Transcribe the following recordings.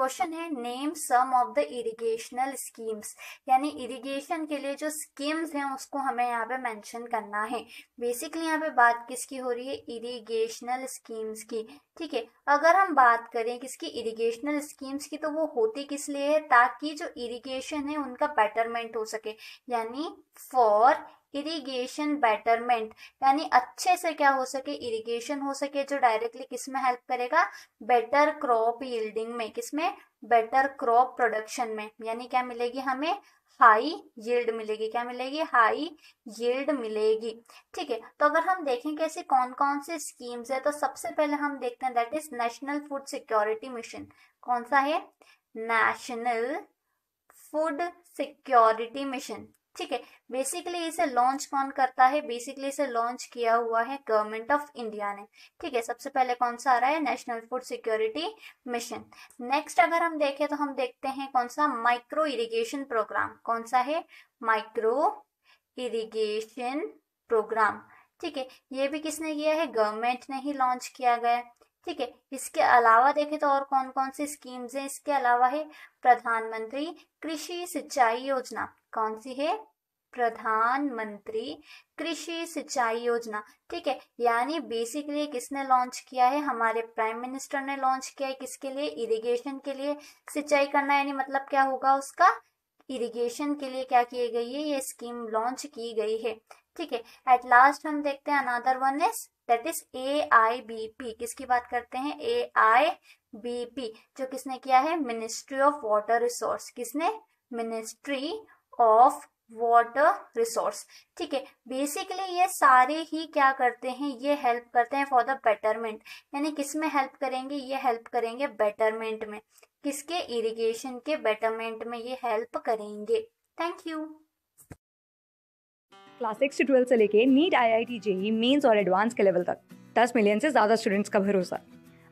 Question है, name some of the irrigational schemes. यानी irrigation के लिए जो स्कीम्स हैं, उसको हमें यहाँ पे मेंशन करना है। बेसिकली यहाँ पे बात किसकी हो रही है? इरिगेशनल स्कीम्स की। ठीक है, अगर हम बात करें किसकी इरिगेशनल स्कीम्स की तो वो होती किस लिए है? ताकि जो इरिगेशन है, उनका बेटरमेंट हो सके। यानी फॉर इरिगेशन बेटरमेंट यानी अच्छे से क्या हो सके इरिगेशन हो सके जो डायरेक्टली किसमें हेल्प करेगा? बेटर क्रॉप यील्डिंग में, किसमें? बेटर क्रॉप प्रोडक्शन में, यानी क्या मिलेगी हमें? हाई यील्ड मिलेगी। क्या मिलेगी? हाई यील्ड मिलेगी। ठीक है तो अगर हम देखें कि ऐसे कौन कौन से स्कीम्स है तो सबसे पहले हम देखते हैं that is national food security mission कौन सा है? नेशनल फ़ूड सिक्योरिटी मिशन ठीक है बेसिकली इसे लॉन्च कौन करता है? बेसिकली इसे लॉन्च किया हुआ है गवर्नमेंट ऑफ़ इंडिया ने। ठीक है, सबसे पहले कौन सा आ रहा है? National food security mission next अगर हम देखें तो हम देखते हैं कौन सा माइक्रो इरिगेशन प्रोग्राम कौन सा है? माइक्रो इरिगेशन प्रोग्राम ठीक है, ये भी किसने किया है? गवर्नमेंट ने ही लॉन्च किया गया ठीक है, इसके अलावा देखें तो और कौन कौन सी स्कीम्स हैं? इसके अलावा है प्रधानमंत्री कृषि सिंचाई योजना। कौन सी है? प्रधानमंत्री कृषि सिंचाई योजना। ठीक है, यानी बेसिकली किसने लॉन्च किया है? हमारे प्राइम मिनिस्टर ने लॉन्च किया है किसके लिए? इरिगेशन के लिए सिंचाई करना, यानी मतलब क्या होगा उसका? इरिगेशन के लिए क्या की गई है? ये स्कीम लॉन्च की गई है। ठीक है एट लास्ट हम देखते हैं another one is that is A I B P किसकी बात करते हैं? ए आई बी पी जो किसने किया है? मिनिस्ट्री ऑफ़ वाटर रिसोर्स किसने? मिनिस्ट्री ऑफ़ वाटर रिसोर्स ठीक है बेसिकली ये सारे ही क्या करते हैं? ये हेल्प करते हैं फॉर द बेटरमेंट यानी किसमें हेल्प करेंगे? ये हेल्प करेंगे बेटरमेंट में. किसके? इरिगेशन के बेटरमेंट में ये हेल्प करेंगे. थैंक यू क्लास सिक्स से ट्वेल्थ से लेके NEET I I T JEE mains और एडवांस के लेवल तक. दस मिलियन से ज़्यादा स्टूडेंट्स का भरोसा.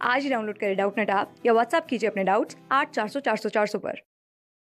आज ही डाउनलोड करें डाउट नेट आप या व्हाट्सअप कीजिए अपने डाउट्स आठ चार सौ चार सौ चार सौ पर.